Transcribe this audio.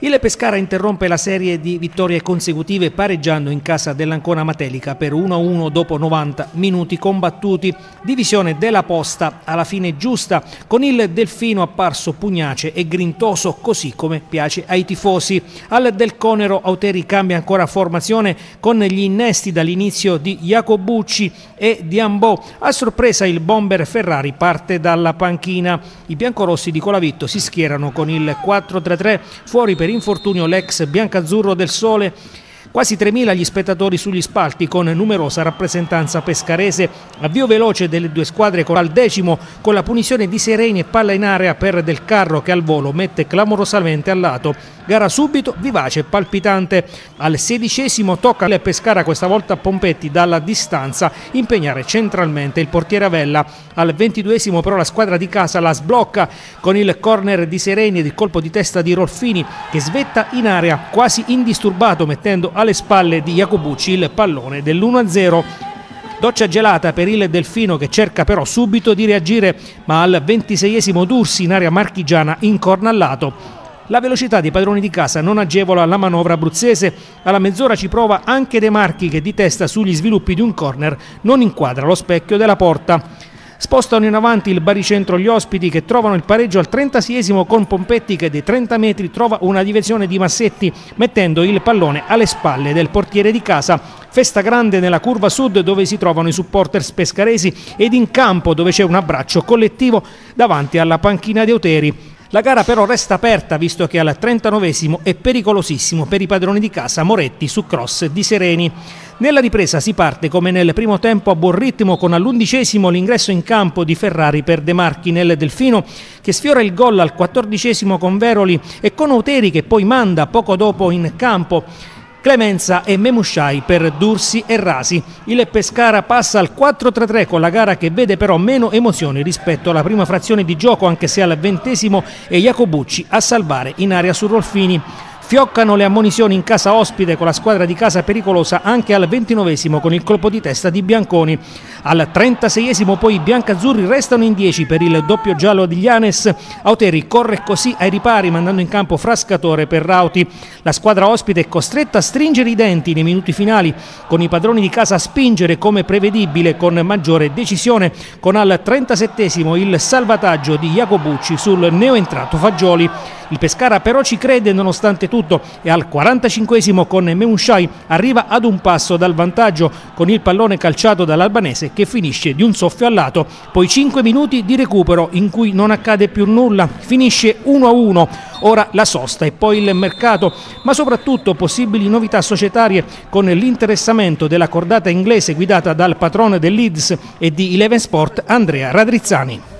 Il Pescara interrompe la serie di vittorie consecutive pareggiando in casa dell'Ancona Matelica per 1-1 dopo 90 minuti combattuti. Divisione della posta alla fine giusta con il Delfino apparso pugnace e grintoso così come piace ai tifosi. Al Del Conero Auteri cambia ancora formazione con gli innesti dall'inizio di Jacobucci e di Ambò. A sorpresa il bomber Ferrari parte dalla panchina. I biancorossi di Colavitto si schierano con il 4-3-3 fuori per per infortunio l'ex biancazzurro del Sole Quasi 3.000 gli spettatori sugli spalti con numerosa rappresentanza pescarese. Avvio veloce delle due squadre con al decimo con la punizione di Sereni e palla in area per Del Carro che al volo mette clamorosamente al lato. Gara subito, vivace e palpitante. Al sedicesimo tocca al Pescara questa volta a Pompetti dalla distanza impegnare centralmente il portiere Avella. Al ventiduesimo però la squadra di casa la sblocca con il corner di Sereni ed il colpo di testa di Rolfini che svetta in area quasi indisturbato mettendo al alle spalle di Jacobucci il pallone dell'1-0. Doccia gelata per il Delfino che cerca però subito di reagire, ma al 26esimo Dursi in area marchigiana incorna al lato. La velocità dei padroni di casa non agevola la manovra abruzzese. Alla mezz'ora ci prova anche De Marchi che di testa sugli sviluppi di un corner non inquadra lo specchio della porta. Spostano in avanti il baricentro gli ospiti che trovano il pareggio al 36esimo con Pompetti che dei 30 metri trova una diversione di Massetti mettendo il pallone alle spalle del portiere di casa. Festa grande nella curva sud dove si trovano i supporters pescaresi ed in campo dove c'è un abbraccio collettivo davanti alla panchina di Oteri. La gara però resta aperta visto che al 39esimo è pericolosissimo per i padroni di casa Moretti su cross di Sereni. Nella ripresa si parte come nel primo tempo a buon ritmo con all'undicesimo l'ingresso in campo di Ferrari per De Marchi nel Delfino che sfiora il gol al quattordicesimo con Veroli e con Oteri che poi manda poco dopo in campo Clemenza e Memushai per Dursi e Rasi. Il Pescara passa al 4-3-3 con la gara che vede però meno emozioni rispetto alla prima frazione di gioco anche se al ventesimo è Jacobucci a salvare in area su Rolfini. Fioccano le ammonizioni in casa ospite con la squadra di casa pericolosa anche al 29 con il colpo di testa di Bianconi. Al 36 poi i biancazzurri restano in 10 per il doppio giallo di Llanes. Auteri corre così ai ripari mandando in campo Frascatore per Rauti. La squadra ospite è costretta a stringere i denti nei minuti finali con i padroni di casa a spingere come prevedibile con maggiore decisione con al 37 il salvataggio di Jacobucci sul neoentrato Fagioli. Il Pescara però ci crede nonostante tutto e al 45 con Meushai arriva ad un passo dal vantaggio con il pallone calciato dall'albanese che finisce di un soffio al lato. Poi 5 minuti di recupero in cui non accade più nulla, finisce 1-1. Ora la sosta e poi il mercato, ma soprattutto possibili novità societarie con l'interessamento della cordata inglese guidata dal patrono del Leeds e di Eleven Sport Andrea Radrizzani.